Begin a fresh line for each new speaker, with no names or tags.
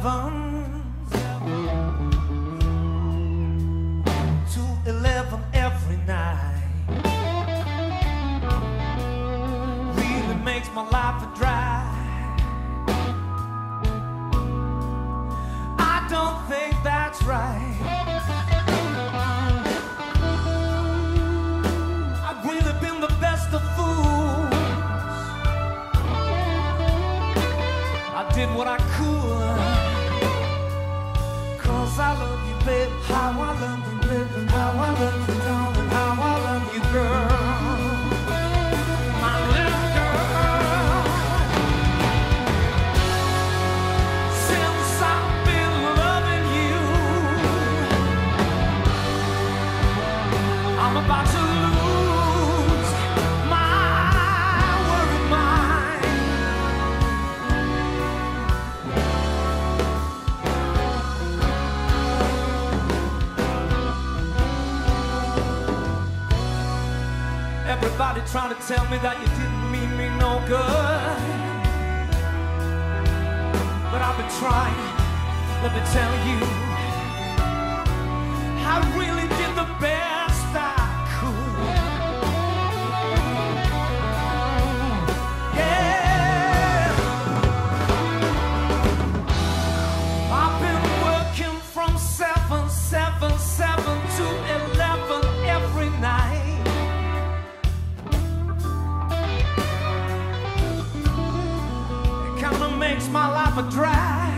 from seven to eleven every night. Really makes my life a drag. I don't think that's right. I've really been the best of fools. I did what I could. How I love trying to tell me that you didn't mean me no good. But I've been trying, let me tell you, makes my life a drag.